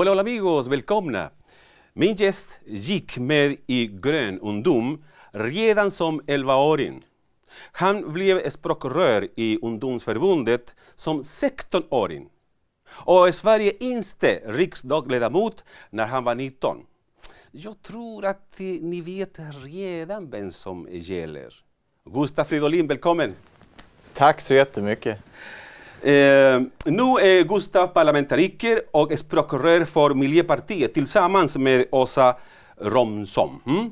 Hola, hola amigos, välkomna! Min gäst gick med i Grön ungdom redan som 11-åring. Han blev språkrör i ungdomsförbundet som 16-åring. Och i Sverige inte riksdagsledamot när han var 19. Jag tror att ni vet redan vem som gäller. Gustaf Fridolin, välkommen! Tack så jättemycket! Eh, nu är Gustav parlamentariker och språkrör för Miljöpartiet tillsammans med Åsa Romson. Mm?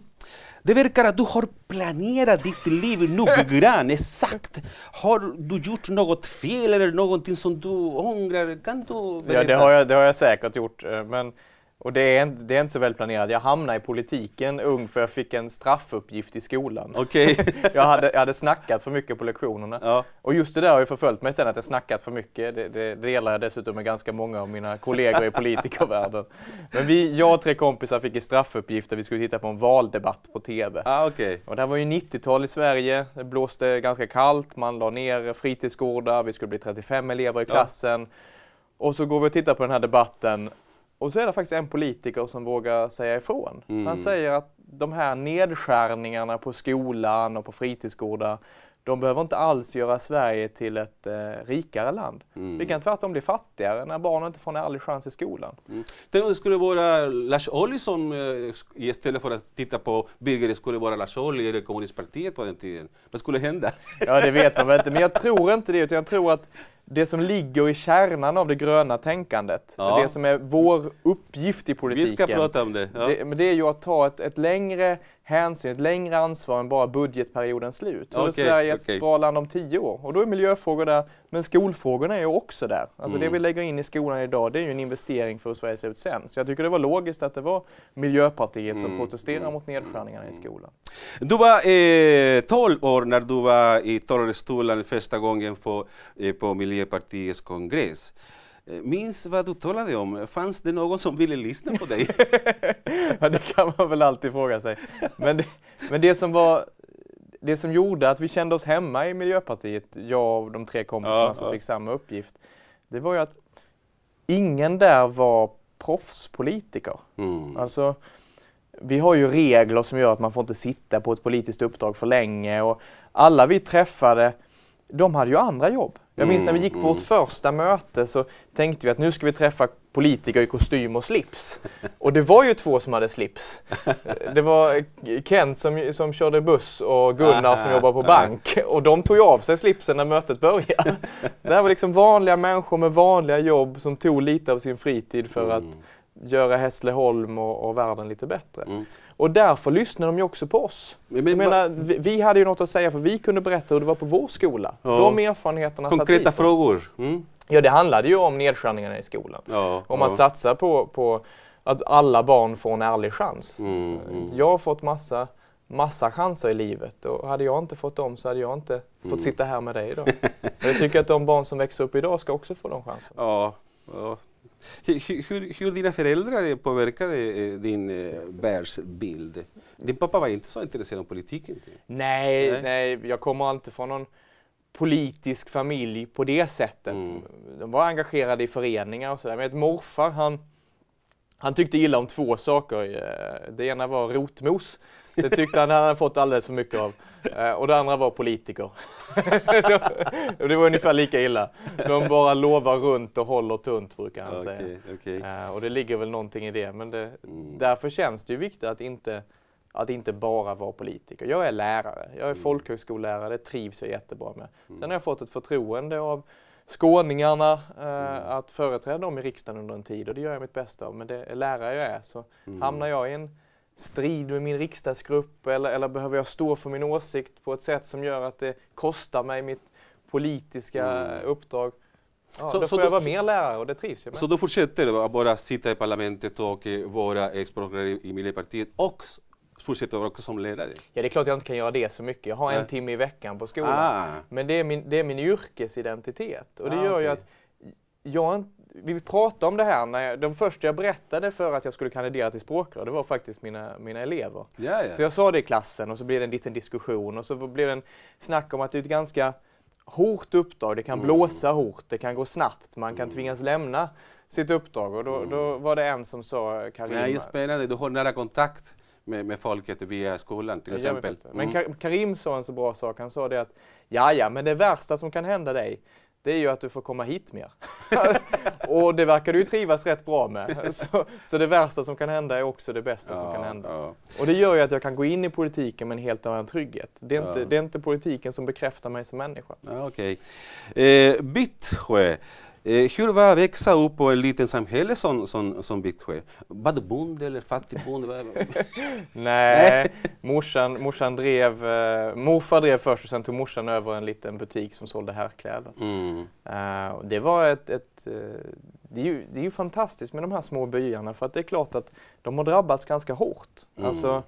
Det verkar att du har planerat ditt liv noggrant, exakt. Har du gjort något fel eller någonting som du ångrar? Kan du berätta? Ja, det har jag, det har jag säkert gjort. Eh, men och det är, inte, det är inte så väl planerat. Jag hamnade i politiken ung för jag fick en straffuppgift i skolan. Okay. jag, hade, jag hade snackat för mycket på lektionerna. Ja. Och just det där har ju förföljt mig sen att jag snackat för mycket. Det, det, delar jag dessutom med ganska många av mina kollegor i politikervärlden. Men vi, jag och tre kompisar fick en straffuppgift och vi skulle titta på en valdebatt på TV. Ah, okay. Och det här var ju 90-tal i Sverige. Det blåste ganska kallt, man la ner fritidsgårdar, vi skulle bli 35 elever i klassen. Ja. Och så går vi och tittar på den här debatten och så är det faktiskt en politiker som vågar säga ifrån. Mm. Han säger att de här nedskärningarna på skolan och på fritidsgårdar, de behöver inte alls göra Sverige till ett eh, rikare land. Mm. Vi kan tvärtom bli fattigare när barnen inte får en ärlig chans i skolan. Mm. Tänk om det skulle vara Lars Ohly som eh, istället för att titta på Birger, skulle vara Lars Ohly eller kommunistpartiet på den tiden. Vad skulle hända? Ja, det vet man väl inte, men jag tror inte det, utan jag tror att det som ligger i kärnan av det gröna tänkandet, ja. det som är vår uppgift i politiken. Vi ska prata om det. Ja. det, det är ju att ta ett, ett längre hänsyn, ett längre ansvar än bara budgetperiodens slut. Hur okay, är Sverige ett okay. bra land om tio år? Och då är miljöfrågor där, men skolfrågorna är ju också där. Alltså mm. det vi lägger in i skolan idag, det är ju en investering för hur Sverige ser ut sen. Så jag tycker det var logiskt att det var Miljöpartiet mm. som protesterade mm. mot nedskärningarna i skolan. Du var eh, 12 år när du var i talarstolen första gången på, eh, på Miljöpartiets kongress. Eh, minns vad du talade om. Fanns det någon som ville lyssna på dig? ja, det kan man väl alltid fråga sig. Men det, men det som var det som gjorde att vi kände oss hemma i Miljöpartiet, jag och de tre kompisarna ja, som ja. fick samma uppgift, det var ju att ingen där var proffspolitiker. Mm. Alltså, vi har ju regler som gör att man får inte sitta på ett politiskt uppdrag för länge och alla vi träffade, de hade ju andra jobb. Jag minns när vi gick på vårt mm. första möte så tänkte vi att nu ska vi träffa politiker i kostym och slips. Och det var ju två som hade slips. Det var Kent som, som körde buss och Gunnar som jobbar på bank. Och de tog ju av sig slipsen när mötet började. Det här var liksom vanliga människor med vanliga jobb som tog lite av sin fritid för att mm. Göra Hässleholm och, och världen lite bättre. Mm. Och därför lyssnade de ju också på oss. Men, jag menar, vi, vi, hade ju något att säga för vi kunde berätta hur det var på vår skola. Ja. De erfarenheterna Konkreta frågor. Mm. Ja, det handlade ju om nedskärningarna i skolan. Ja, om ja. att satsa på, på att alla barn får en ärlig chans. Mm, mm. Jag har fått massa, massa chanser i livet och hade jag inte fått dem så hade jag inte fått mm. sitta här med dig idag. jag tycker att de barn som växer upp idag ska också få de chanserna. Ja, ja. Hur, hur, dina föräldrar påverkade eh, din eh, världsbild? Din pappa var inte så intresserad av politiken? Nej, nej, nej, jag kommer inte från någon politisk familj på det sättet. Mm. De var engagerade i föreningar och sådär. Men morfar, han, han tyckte illa om två saker. Eh, det ena var rotmos. Det tyckte han han hade fått alldeles för mycket av. Eh, och det andra var politiker. det var ungefär lika illa. De bara lovar runt och håller tunt brukar han okay, säga. Okay. Eh, och det ligger väl någonting i det. Men det, mm. därför känns det ju viktigt att inte, att inte bara vara politiker. Jag är lärare. Jag är mm. folkhögskollärare. Det trivs jag jättebra med. Mm. Sen har jag fått ett förtroende av skåningarna eh, mm. att företräda dem i riksdagen under en tid och det gör jag mitt bästa av. Men det är lärare jag är så mm. hamnar jag i en strid med min riksdagsgrupp eller, eller behöver jag stå för min åsikt på ett sätt som gör att det kostar mig mitt politiska mm. uppdrag. Ja, så, då får så jag vara mer lärare och det trivs jag med. Så du fortsätter att bara sitta i parlamentet och vara språkrör i Miljöpartiet och fortsätter också som ledare? Ja, det är klart jag inte kan göra det så mycket. Jag har en timme i veckan på skolan. Ah. Men det är, min, det är min yrkesidentitet och det ah, gör okay. ju att jag inte vi pratade om det här när jag, de första jag berättade för att jag skulle kandidera till språkrör, det var faktiskt mina, mina elever. Ja, ja. Så jag sa det i klassen och så blev det en liten diskussion och så blev det en snack om att det är ett ganska hårt uppdrag. Det kan mm. blåsa hårt, det kan gå snabbt, man kan mm. tvingas lämna sitt uppdrag och då, mm. då var det en som sa Karim. Det är spännande, du har nära kontakt med, med folket via skolan till exempel. Mm. Men Karim sa en så bra sak, han sa det att ja, ja, men det värsta som kan hända dig det är ju att du får komma hit mer. och det verkar du ju trivas rätt bra med. Så, så, det värsta som kan hända är också det bästa ja, som kan hända. Ja. Och det gör ju att jag kan gå in i politiken med en helt annan trygghet. Det är, inte, det är inte politiken som bekräftar mig som människa. Ja, okay. eh, Bittsjö, Eh, hur var att växa upp på ett litet samhälle som, som, som Vittsjö? Var du bonde eller fattig bonde? Nej, morsan, morsan drev, eh, morfar drev först och sen tog morsan över en liten butik som sålde herrkläder. Mm. Uh, det var ett, ett uh, det, är ju, det är ju fantastiskt med de här små byarna för att det är klart att de har drabbats ganska hårt. Mm. Alltså,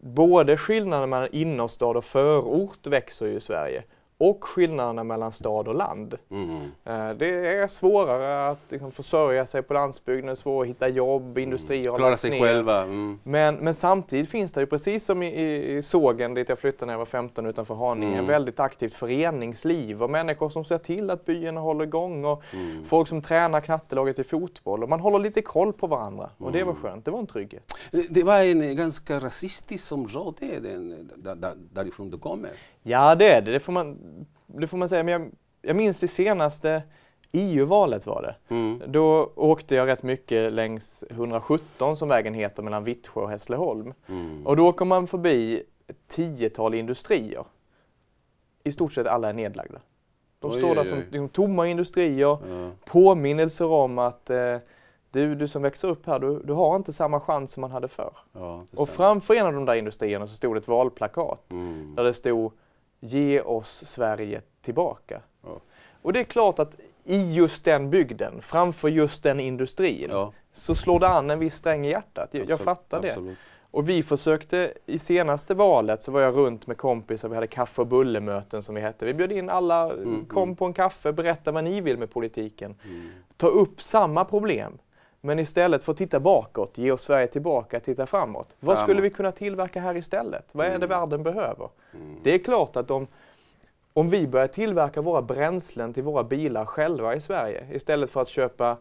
både skillnaden mellan innerstad och förort växer ju i Sverige och skillnaderna mellan stad och land. Mm. Eh, det är svårare att liksom försörja sig på landsbygden, det är svårare att hitta jobb, industrier har Klara sig ner. själva. Mm. Men, men samtidigt finns det ju, precis som i, i sågen dit jag flyttade när jag var 15 utanför Haninge, mm. väldigt aktivt föreningsliv och människor som ser till att byarna håller igång och mm. folk som tränar knattelaget i fotboll och man håller lite koll på varandra och det var mm. skönt, det var en trygghet. Det var en ganska rasistisk område där, där, därifrån du kommer. Ja, det är det. Det får man, det får man säga. Men jag, jag minns det senaste EU-valet var det. Mm. Då åkte jag rätt mycket längs 117 som vägen heter mellan Vittsjö och Hässleholm. Mm. Och då åker man förbi ett tiotal industrier. I stort sett alla är nedlagda. De oj, står där som oj. tomma industrier, ja. påminnelser om att eh, du, du som växer upp här, du, du har inte samma chans som man hade förr. Ja, och framför en av de där industrierna så stod ett valplakat mm. där det stod ge oss Sverige tillbaka. Ja. Och det är klart att i just den bygden, framför just den industrin, ja. så slår det an en viss sträng i hjärtat. Jag, jag fattar det. Absolut. Och vi försökte, i senaste valet så var jag runt med kompisar, vi hade kaffe och bullemöten som vi hette. Vi bjöd in alla, mm, kom mm. på en kaffe, berätta vad ni vill med politiken. Mm. Ta upp samma problem. Men istället för att titta bakåt, ge oss Sverige tillbaka, titta framåt. Vad skulle vi kunna tillverka här istället? Vad är det mm. världen behöver? Mm. Det är klart att om, om vi börjar tillverka våra bränslen till våra bilar själva i Sverige istället för att köpa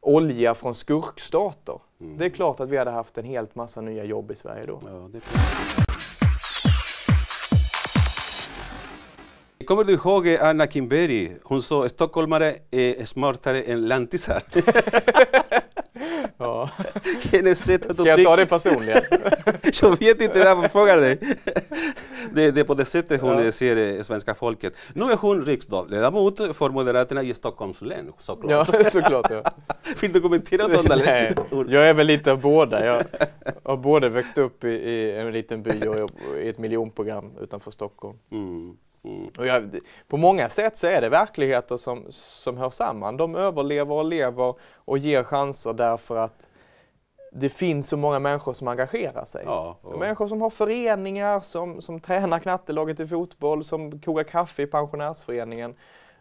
olja från skurkstater. Mm. Det är klart att vi hade haft en helt massa nya jobb i Sverige då. Ja, Kommer du ihåg Anna Kinberg? Hon sa stockholmare är smartare än lantisar. Ja. Ska jag ta det personligen? jag vet inte, jag frågar dig. Det, det är på det sättet hon ja. ser svenska folket. Nu är hon riksdagsledamot för Moderaterna i Stockholms län såklart. Ja, såklart ja. Vill du kommentera det? Nej, jag är väl lite av båda. Jag har både växt upp i, i en liten by och i ett miljonprogram utanför Stockholm. Mm. Och jag, på många sätt så är det verkligheter som, som hör samman. De överlever och lever och ger chanser därför att det finns så många människor som engagerar sig. Ja, och... Människor som har föreningar, som, som tränar knattelaget i fotboll, som kokar kaffe i pensionärsföreningen.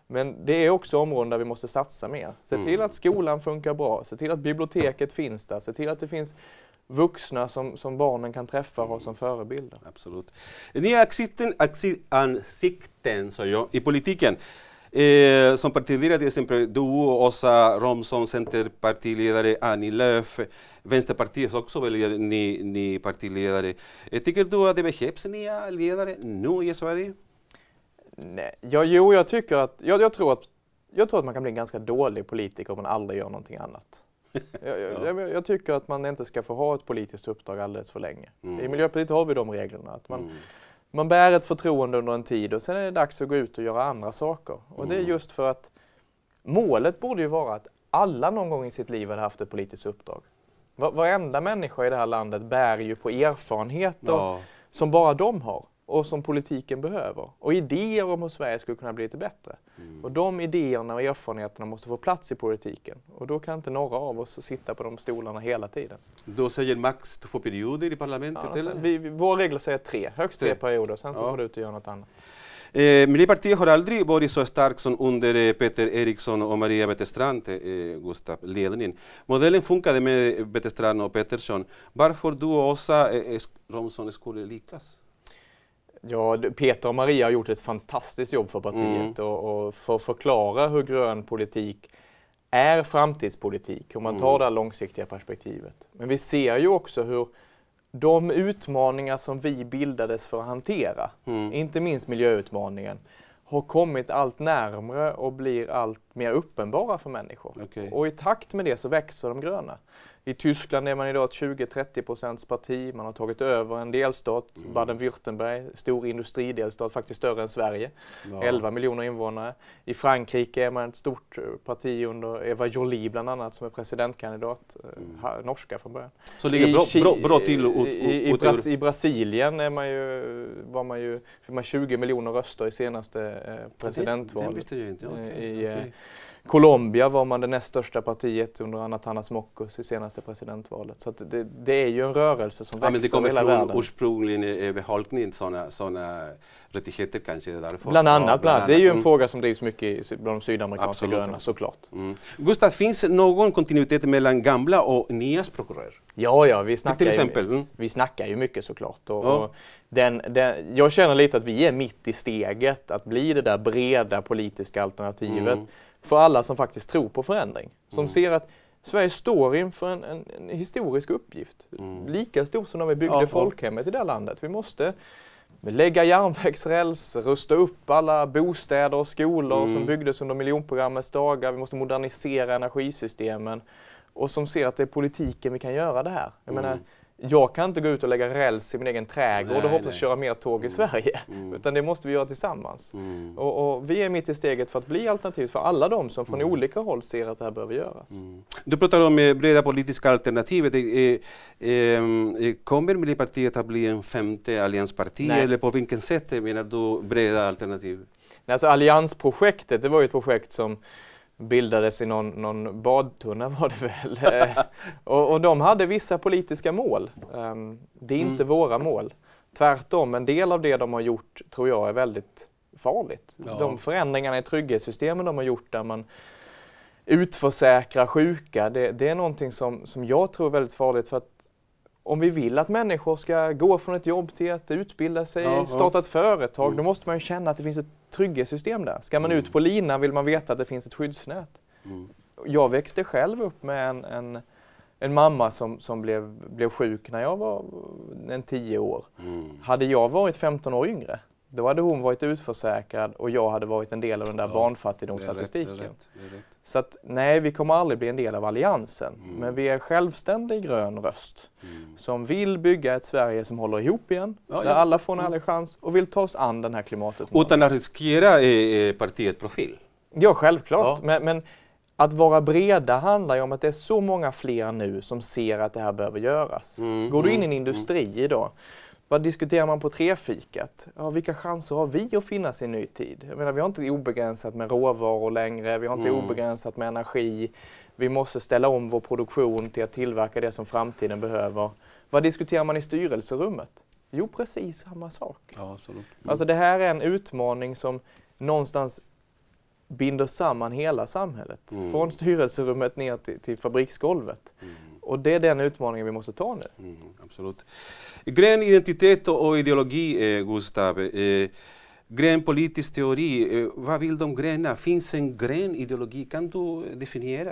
Men det är också områden där vi måste satsa mer. Se till mm. att skolan funkar bra, se till att biblioteket finns där, se till att det finns vuxna som, som barnen kan träffa och ha som förebilder. Absolut. Är ansikten, ansikten så jag, i politiken. Eh, som partiledare till exempel du, Åsa Romson, Centerpartiledare Annie Lööf, Vänsterpartiet också väljer ni, ni partiledare. Eh, tycker du att det behövs nya ledare nu i Sverige? Nej, ja, jo, jag tycker att, jag, jag, tror att, jag tror att man kan bli en ganska dålig politiker om man aldrig gör någonting annat jag, jag, jag, tycker att man inte ska få ha ett politiskt uppdrag alldeles för länge. Mm. I Miljöpartiet har vi de reglerna. Att man, mm. man bär ett förtroende under en tid och sen är det dags att gå ut och göra andra saker. Och det är mm. just för att målet borde ju vara att alla någon gång i sitt liv hade haft ett politiskt uppdrag. Varenda människa i det här landet bär ju på erfarenheter ja. som bara de har och som politiken behöver. Och idéer om hur Sverige skulle kunna bli lite bättre. Mm. Och de idéerna och erfarenheterna måste få plats i politiken. Och då kan inte några av oss sitta på de stolarna hela tiden. Då säger max två perioder i parlamentet? Ja, eller? Vi, våra regler säger tre, högst tre, tre perioder, sen så ja. får du ut och göra något annat. Eh, Miljöpartiet har aldrig varit så starkt som under eh, Peter Eriksson och Maria Wetterstrand, eh, Gustav, ledningen. Modellen funkade med Wetterstrand och Pettersson. Varför du och Åsa eh, Romson skulle lyckas? Ja, Peter och Maria har gjort ett fantastiskt jobb för partiet mm. och, och för att förklara hur grön politik är framtidspolitik, om man tar det här långsiktiga perspektivet. Men vi ser ju också hur de utmaningar som vi bildades för att hantera, inte minst miljöutmaningen, har kommit allt närmre och blir allt mer uppenbara för människor. Okej. Och i takt med det så växer de gröna. I Tyskland är man idag ett 20-30 procents parti. Man har tagit över en delstat, Mm. Baden-Württemberg, stor industridelstat, faktiskt större än Sverige. Ja. 11 miljoner invånare. I Frankrike är man ett stort eh, parti under Eva Jolie bland annat som är presidentkandidat, eh, Mm. norska från början. Så ligger bra, Ki- bra, bra till ut- i, i, Bras I Brasilien är man ju, var man ju, man 20 miljoner röster i senaste eh, Den presidentvalet. visste jag inte. Okej, I, eh, okej. Colombia var man det näst största partiet under Anatanas Mockus i senaste presidentvalet. Så det, det är ju en rörelse som Ja, men det växer kommer hela från världen. ursprungligen eh, befolkningen, sådana såna rättigheter kanske därför. Bland annat, Ja, bland annat. Det är ju en Mm. fråga som drivs mycket i bland de sydamerikanska Absolut, gröna, såklart. Mm. Gustav, finns någon kontinuitet mellan gamla och nya språkrör? Ja, ja, vi snackar, Till ju, exempel? Mm. vi snackar ju mycket såklart. Och, Ja. och den, den, jag känner lite att vi är mitt i steget att bli det där breda politiska alternativet Mm. För alla som faktiskt tror på förändring. Som ser att Sverige står inför en, en, en historisk uppgift. Mm. Lika stor som när vi byggde Ja, ja. folkhemmet i det här landet. Vi måste lägga järnvägsräls, rusta upp alla bostäder och skolor Mm. som byggdes under miljonprogrammets dagar. Vi måste modernisera energisystemen och som ser att det är politiken vi kan göra det här. Jag Mm. menar, jag kan inte gå ut och lägga räls i min egen trädgård Nej, och hoppas nej. köra mer tåg i Sverige. Mm. Utan det måste vi göra tillsammans. Mm. Och, och vi är mitt i steget för att bli alternativ för alla de som från olika håll ser att det här behöver göras. Mm. Du pratar om eh, breda politiska alternativet. Eh, ehm, eh, kommer Miljöpartiet att bli en femte alliansparti Nej. eller på vilket sätt menar du breda alternativ? Alltså Alliansprojektet, det var ju ett projekt som bildades i någon, någon badtunna var det väl. Eh, och, och de hade vissa politiska mål. Ehm, det är inte våra mål. Tvärtom, en del av det de har gjort tror jag är väldigt farligt. Ja. De förändringarna i trygghetssystemen de har gjort där man utförsäkrar sjuka, det, det är någonting som, som jag tror är väldigt farligt för att om vi vill att människor ska gå från ett jobb till att utbilda sig, Ja, ja. starta ett företag, Mm. då måste man ju känna att det finns ett trygghetssystem där. Ska man Mm. ut på linan vill man veta att det finns ett skyddsnät. Mm. Jag växte själv upp med en, en, en mamma som, som blev, blev sjuk när jag var en tio år. Mm. Hade jag varit 15 år yngre, då hade hon varit utförsäkrad och jag hade varit en del av den där Ja, barnfattigdomsstatistiken. Det är rätt, det är rätt. Så att nej, vi kommer aldrig bli en del av alliansen. Mm. Men vi är en självständig grön röst Mm. som vill bygga ett Sverige som håller ihop igen, Ja, där ja. alla får en ärlig chans och vill ta oss an den här klimatutmaningen. Utan att riskera eh, eh, partiets profil? Ja, självklart. Men, men att vara breda handlar ju om att det är så många fler nu som ser att det här behöver göras. Mm, Går du in i en mm, industri idag, vad diskuterar man på trefikat? Ja, vilka chanser har vi att finnas i ny tid? Jag menar, vi har inte obegränsat med råvaror längre, vi har inte Mm. obegränsat med energi. Vi måste ställa om vår produktion till att tillverka det som framtiden behöver. Vad diskuterar man i styrelserummet? Jo, precis samma sak. Ja, absolut. Alltså det här är en utmaning som någonstans binder samman hela samhället. Mm. Från styrelserummet ner till, till fabriksgolvet. Mm. Och det är den utmaningen vi måste ta nu. Mm, absolut. Grön identitet och ideologi, eh, Gustav. Eh, grön politisk teori, eh, vad vill de gröna? Finns en grön ideologi? Kan du definiera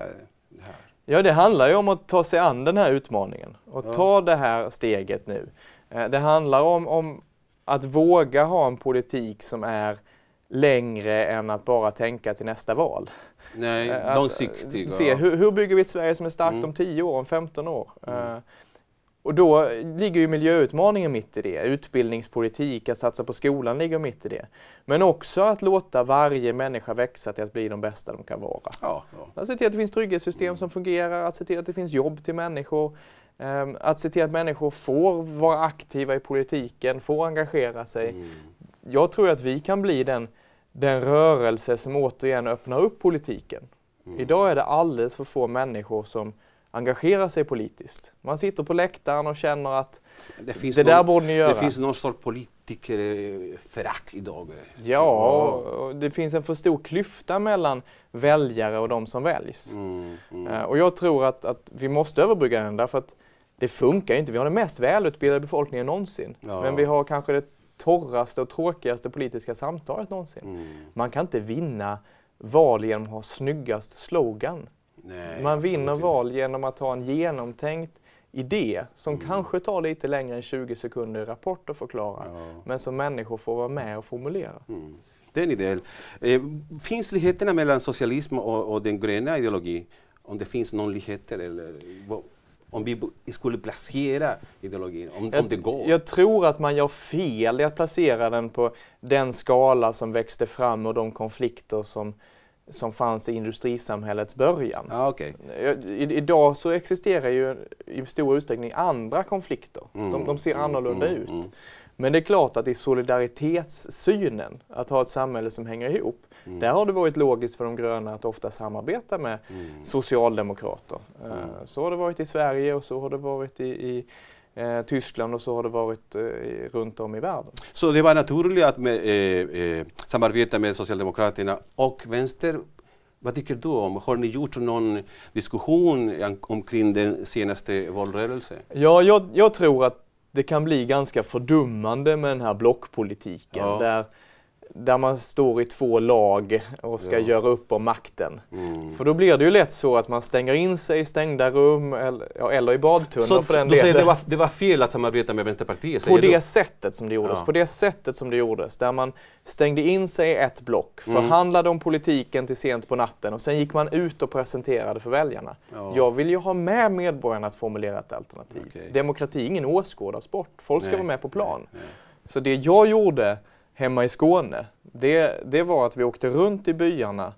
det här? Ja, det handlar ju om att ta sig an den här utmaningen och Ja. ta det här steget nu. Eh, Det handlar om, om att våga ha en politik som är längre än att bara tänka till nästa val. Nej, Eh, att, eh, Se, ja. hur, hur bygger vi ett Sverige som är starkt Mm. om 10 år, om 15 år? Mm. Eh, och då ligger ju miljöutmaningen mitt i det. Utbildningspolitik, att satsa på skolan ligger mitt i det. Men också att låta varje människa växa till att bli de bästa de kan vara. Ja, ja. Att se till att det finns trygghetssystem som fungerar, att se till att det finns jobb till människor. ehm, Att se till att människor får vara aktiva i politiken, får engagera sig. Mm. Jag tror att vi kan bli den, den rörelse som återigen öppnar upp politiken. Mm. Idag är det alldeles för få människor som engagerar sig politiskt. Man sitter på läktaren och känner att Det, finns det där någon, borde ni göra. det finns någon sorts politikerförakt idag. Ja, det finns en för stor klyfta mellan väljare och de som väljs. Mm, mm. Eh, Och jag tror att, att vi måste överbrygga den därför att det funkar inte. Vi har den mest välutbildade befolkningen någonsin. Ja. Men vi har kanske det torraste och tråkigaste politiska samtalet någonsin. Mm. Man kan inte vinna val genom att ha snyggast slogan. Nej, Man vinner val genom att ha en genomtänkt idé som Mm. kanske tar lite längre än 20 sekunder i rapport att förklara. Ja. Men som människor får vara med och formulera. Mm. Det är en idé. Eh, finns likheterna mellan socialism och, och den gröna ideologin? Om det finns någon likheter eller vad, om vi skulle placera ideologin, om, om det går? Jag tror att man gör fel i att placera den på den skala som växte fram och de konflikter som, som fanns i industrisamhällets början. Ja, okej. I, idag så existerar ju i stor utsträckning andra konflikter. Mm, De, de ser mm, annorlunda mm, ut. mm. Men det är klart att i solidaritetssynen, att ha ett samhälle som hänger ihop, Mm. där har det varit logiskt för de gröna att ofta samarbeta med Mm. socialdemokrater. Eh, Så har det varit i Sverige och så har det varit i, i eh, Tyskland och så har det varit eh, runt om i världen. Så det var naturligt att med, eh, eh, samarbeta med Socialdemokraterna och Vänster. Vad tycker du om? Har ni gjort någon diskussion omkring den senaste valrörelsen? Ja, jag, jag tror att det kan bli ganska fördummande med den här blockpolitiken Ja. där, där man står i två lag och ska Ja. göra upp om makten. Mm. För då blir det ju lätt så att man stänger in sig i stängda rum eller, ja, eller i badtunnor Så för den du säger det var, det var fel att samarbeta med Vänsterpartiet? På det du? sättet som det gjordes. Ja. På det sättet som det gjordes. Där man stängde in sig i ett block, Mm. förhandlade om politiken till sent på natten och sen gick man ut och presenterade för väljarna. Ja. Jag vill ju ha med medborgarna att formulera ett alternativ. Okej. Demokrati är ingen åskådarsport. Folk ska Nej. vara med på plan. Nej. Så det jag gjorde hemma i Skåne, det, det var att vi åkte runt i byarna,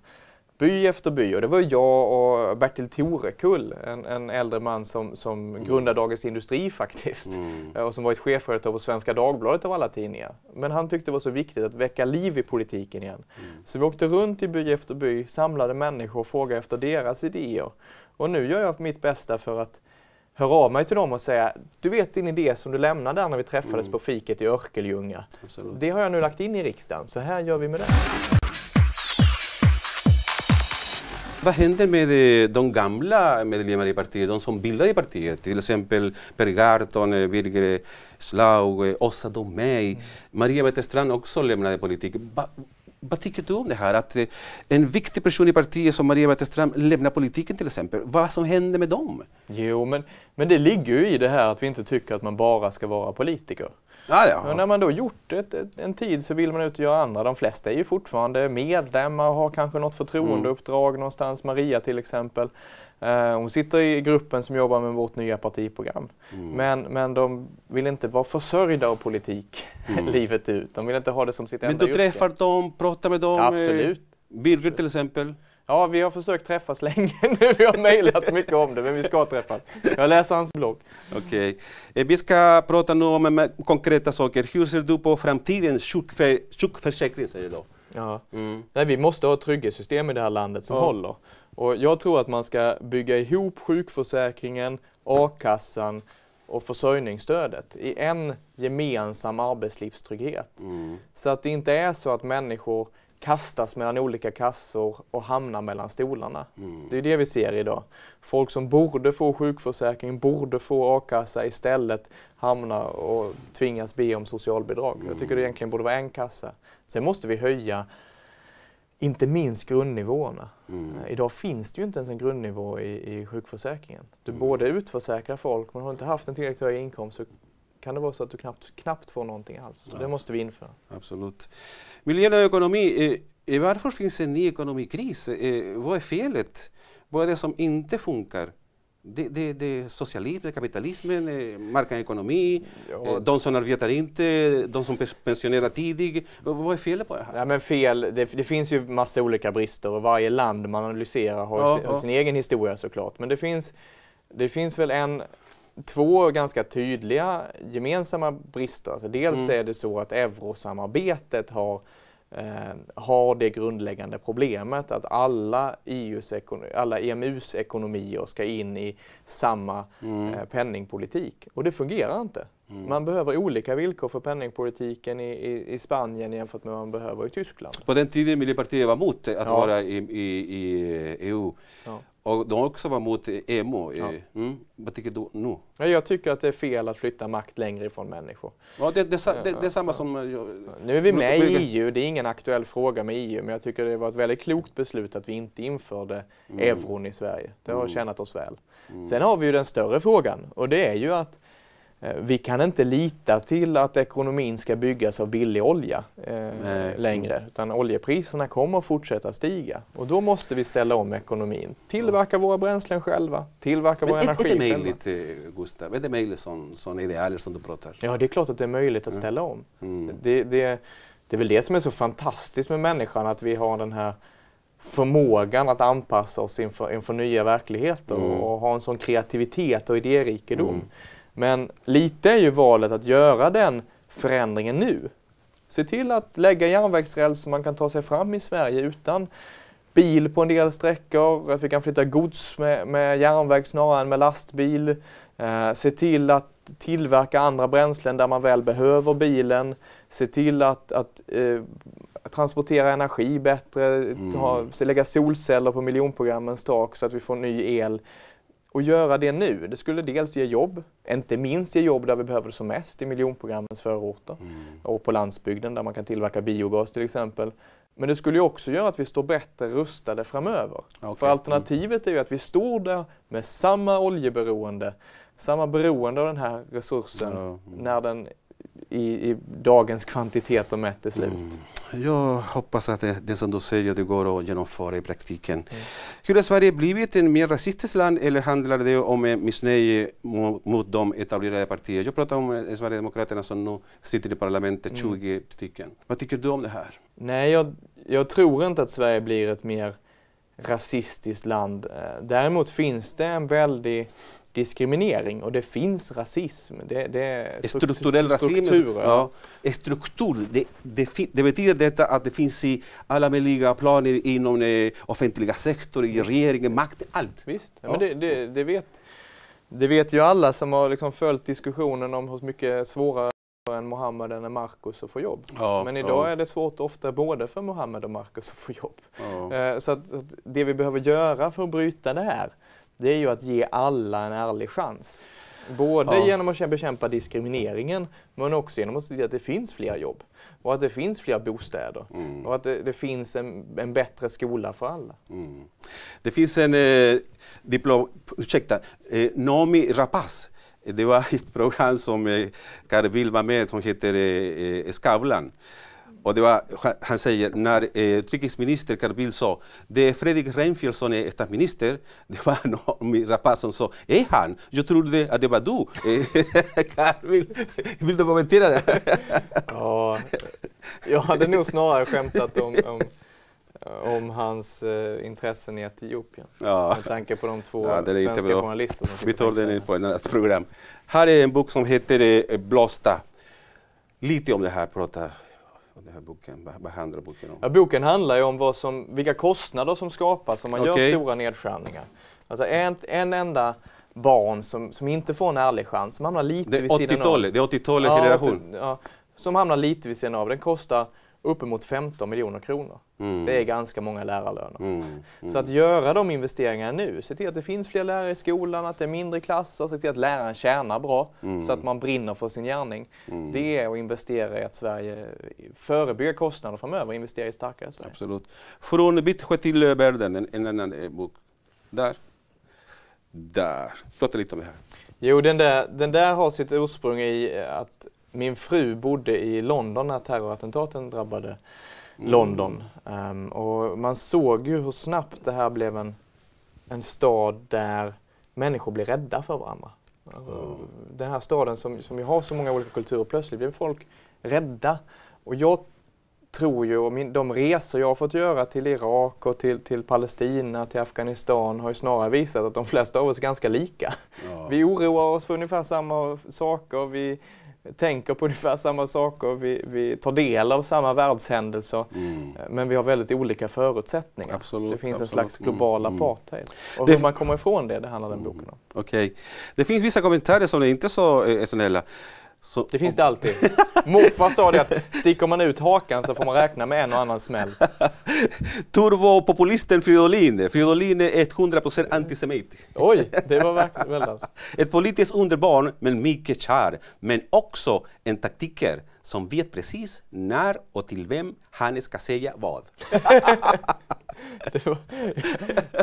by efter by. Och det var jag och Bertil Torekull, en, en äldre man som, som grundade Dagens Industri faktiskt. Mm. Och som varit chefredaktör på Svenska Dagbladet av alla tidningar. Men han tyckte det var så viktigt att väcka liv i politiken igen. Mm. Så vi åkte runt i by efter by, samlade människor och frågade efter deras idéer. Och nu gör jag mitt bästa för att höra av mig till dem och säga, du vet din idé som du lämnade när vi träffades Mm. på fiket i Örkelljunga. Absolut. Det har jag nu lagt in i riksdagen, så här gör vi med det. Vad händer med eh, de gamla medlemmarna i partiet, de som bildade partiet? Till exempel Per Gahrton, eh, Birger Schlaug, eh, Åsa Domeij, Maria Wetterstrand också lämnade politiken. Va, vad tycker du om det här? Att eh, en viktig person i partiet som Maria Wetterstrand lämnar politiken till exempel. Vad som händer med dem? Jo, men, men det ligger ju i det här att vi inte tycker att man bara ska vara politiker. Ah, ja. Men när man då gjort ett, ett, en tid så vill man ut och göra andra. De flesta är ju fortfarande medlemmar och har kanske något förtroendeuppdrag någonstans. Maria till exempel. Eh, hon sitter i gruppen som jobbar med vårt nya partiprogram. Mm. Men, men de vill inte vara försörjda av politik livet ut. De vill inte ha det som sitt Men enda du träffar dem, pratar med dem? eh, Absolut. Birger till exempel? Ja, vi har försökt träffas länge nu. Vi har mejlat mycket om det, men vi ska träffas. Jag läser hans blogg. Okej. Eh, Vi ska prata nu om konkreta saker. Hur ser du på framtidens sjukför, sjukförsäkring? Säger du? Ja. Mm. Nej, vi måste ha ett trygghetssystem i det här landet som Ja. håller. Och jag tror att man ska bygga ihop sjukförsäkringen, a-kassan och försörjningsstödet i en gemensam arbetslivstrygghet. Mm. Så att det inte är så att människor kastas mellan olika kassor och hamnar mellan stolarna. Mm. Det är det vi ser idag. Folk som borde få sjukförsäkring, borde få a-kassa istället hamnar och tvingas be om socialbidrag. Jag tycker det egentligen borde vara en kassa. Sen måste vi höja inte minst grundnivåerna. Mm. Eh, Idag finns det ju inte ens en grundnivå i, i sjukförsäkringen. Du både utförsäkrar folk men har inte haft en tillräckligt hög inkomst så kan det vara så att du knappt, knappt får någonting alls. Ja. Det måste vi införa. Absolut. Miljö och ekonomi. Eh, eh, varför finns en ny ekonomikris? Eh, vad är felet? Vad är det som inte funkar? Det, det, det är socialismen, kapitalismen, eh, marknadsekonomi, Ja. eh, de som arbetar inte, de som pens- pensionerar tidigt. Vad är felet på det här? Ja, men fel, det, det finns ju massa olika brister och varje land man analyserar har, Ja, sin, har sin egen historia såklart. Men det finns, det finns väl en, två ganska tydliga gemensamma brister. Alltså dels Mm. är det så att eurosamarbetet har eh, har det grundläggande problemet att alla, EUs alla EMUs ekonomier ska in i samma Mm. eh, penningpolitik. Och det fungerar inte. Man behöver olika villkor för penningpolitiken i, i, i Spanien jämfört med vad man behöver i Tyskland. På den tiden Miljöpartiet var emot att Ja. vara i, i, i EU. Ja. Och de också var mot EMO. Ja. Mm. Vad tycker du nu? Jag tycker att det är fel att flytta makt längre ifrån människor. Ja, det, det, det, det är samma som... Nu är vi med i EU, det är ingen aktuell fråga med EU, men jag tycker det var ett väldigt klokt beslut att vi inte införde mm. euron i Sverige. Det har mm. tjänat oss väl. Mm. Sen har vi ju den större frågan och det är ju att Eh, vi kan inte lita till att ekonomin ska byggas av billig olja eh, längre, utan oljepriserna kommer att fortsätta stiga. Och då måste vi ställa om ekonomin. Tillverka våra bränslen själva, tillverka vår energi själva. Är det möjligt, eh, Gustav? Är det möjligt som, som idealer som du pratar? Ja, det är klart att det är möjligt att ställa om. Mm. Det, det, det är väl det som är så fantastiskt med människan, att vi har den här förmågan att anpassa oss inför, inför nya verkligheter mm. och ha en sån kreativitet och idérikedom. Mm. Men lite är ju valet att göra den förändringen nu. Se till att lägga järnvägsräls så man kan ta sig fram i Sverige utan bil på en del sträckor, att vi kan flytta gods med, med järnväg snarare än med lastbil. Eh, se till att tillverka andra bränslen där man väl behöver bilen. Se till att, att eh, transportera energi bättre, mm. ta, lägga solceller på miljonprogrammens tak så att vi får ny el och göra det nu, det skulle dels ge jobb, inte minst ge jobb där vi behöver det som mest, i miljonprogrammens förorter mm. och på landsbygden där man kan tillverka biogas till exempel. Men det skulle också göra att vi står bättre rustade framöver. Okay. För alternativet är ju att vi står där med samma oljeberoende, samma beroende av den här resursen mm. när den i, i dagens kvantiteter mätt är slut. Mm. Jag hoppas att det, det, som du säger det går att genomföra i praktiken. Mm. Hur har Sverige blivit ett mer rasistiskt land eller handlar det om missnöje mot, mot de etablerade partierna? Jag pratar om Sverigedemokraterna som nu sitter i parlamentet, 20 mm. stycken. Vad tycker du om det här? Nej, jag, jag tror inte att Sverige blir ett mer rasistiskt land. Eh, däremot finns det en väldig diskriminering och det finns rasism. Det, det är strukturell rasism. Ja. Struktur, det, det, det, betyder detta att det finns i alla möjliga planer inom den offentliga sektorn, i regeringen, makten, allt. Visst, ja. men det, det, det, vet, det vet ju alla som har liksom följt diskussionen om hur mycket svårare en Mohammed en Marcus att få jobb. Ja, Men idag ja. är det svårt ofta både för Mohammed och Marcus att få jobb. Ja. Eh, så att, att, det vi behöver göra för att bryta det här, det är ju att ge alla en ärlig chans. Både ja. genom att bekämpa diskrimineringen men också genom att se till att det finns fler jobb och att det finns fler bostäder mm. och att det, det finns en, en, bättre skola för alla. Mm. Det finns en eh, diplom, ursäkta, eh, Nomi Rapace det var ett program som eh, Carl Bildt var med som heter eh, eh Skavlan. Och det var, han säger, när eh, utrikesminister Carl Bildt sa det är Fredrik Reinfeldt som är statsminister, det var någon rapaz som sa, är han? Jag trodde att det var du. Carl Bildt, vill du kommentera det? ja, jag hade nog snarare skämtat om, om om hans eh, intressen i Etiopien. Ja. Med tanke på de två ja, svenska journalister som Vi tar den på ett annat program. Här är en bok som heter eh, Blåsta. Lite om det här, den här boken? Vad handlar boken om? Ja, boken handlar ju om vad som, vilka kostnader som skapas om man okay. gör stora nedskärningar. Alltså en, en enda barn som, som inte får en ärlig chans, som hamnar lite det vid sidan av. Det är 80-talets ja, generation? Ja, som hamnar lite vid sidan av. Den kostar uppemot 15 miljoner kronor. Mm. Det är ganska många lärarlöner. Mm. Mm. Så att göra de investeringarna nu, se till att det finns fler lärare i skolan, att det är mindre klasser, se till att läraren tjänar bra mm. så att man brinner för sin gärning. Mm. Det är att investera i att Sverige förebygger kostnader framöver och investera i starkare Sverige. Absolut. Från Bittsjö till världen, en, en annan eh, bok. Där. Där. Prata lite om det här. Jo, den där, den där har sitt ursprung i att min fru bodde i London när terrorattentaten drabbade mm. London. Um, och man såg ju hur snabbt det här blev en, en stad där människor blir rädda för varandra. Alltså, Den här staden som, som ju har så många olika kulturer, plötsligt blev folk rädda. Och jag tror ju, och min, de resor jag har fått göra till Irak och till, till Palestina, till Afghanistan har ju snarare visat att de flesta av oss är ganska lika. Ja. Vi oroar oss för ungefär samma saker, vi, tänker på ungefär samma saker, vi, vi tar del av samma världshändelser mm. men vi har väldigt olika förutsättningar. Absolut, det finns absolut. en slags global mm. apartheid. Och hur man kommer ifrån det, det handlar den boken om. Okej. Okay. Det finns vissa kommentarer som är inte så är snälla. Så, Det finns det alltid. Morfar sa det att sticker man ut hakan så får man räkna med en och annan smäll. Turbopopulisten Fridolin. Fridolin är 100% antisemit. Oj, det var verkligen väldigt. Ett politiskt underbarn, men mycket kär. Men också en taktiker som vet precis när och till vem han ska säga vad. Var,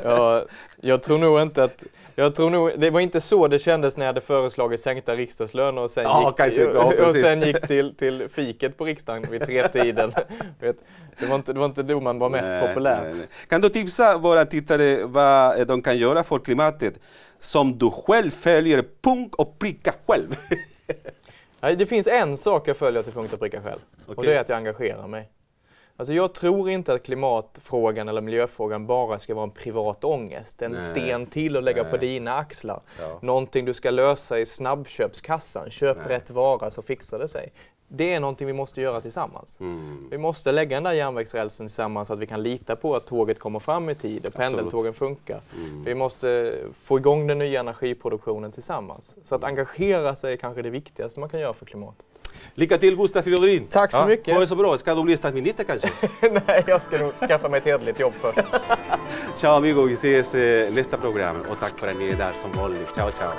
ja, jag tror nog inte att... Jag tror nog, det var inte så det kändes när jag hade föreslagit sänkta riksdagslöner och sen Ja, gick, kanske. Ja, och sen gick till, till fiket på riksdagen vid tretiden. Det, var inte, det var inte då man var mest Nej, populär. nej, nej. Kan du tipsa våra tittare vad de kan göra för klimatet som du själv följer punkt och pricka själv? Det finns en sak jag följer till punkt och pricka själv. Och Okej. det är att jag engagerar mig. Alltså jag tror inte att klimatfrågan eller miljöfrågan bara ska vara en privat ångest. En Nej. sten till att lägga på Nej. dina axlar. Ja. Någonting du ska lösa i snabbköpskassan. Köp Nej. rätt vara så fixar det sig. Det är någonting vi måste göra tillsammans. Mm. Vi måste lägga den där järnvägsrälsen tillsammans så att vi kan lita på att tåget kommer fram i tid och pendeltågen funkar. Mm. Vi måste få igång den nya energiproduktionen tillsammans. Så att engagera sig är kanske det viktigaste man kan göra för klimatet. Lycka till Gustav Fridolin! Tack så mycket. Ha det så bra. Ska du bli statsminister kanske? Nej, jag ska nog skaffa mig ett hederligt jobb först. ciao amigo, vi ses eh, nästa program och tack för att ni är där som vanligt. Ciao ciao!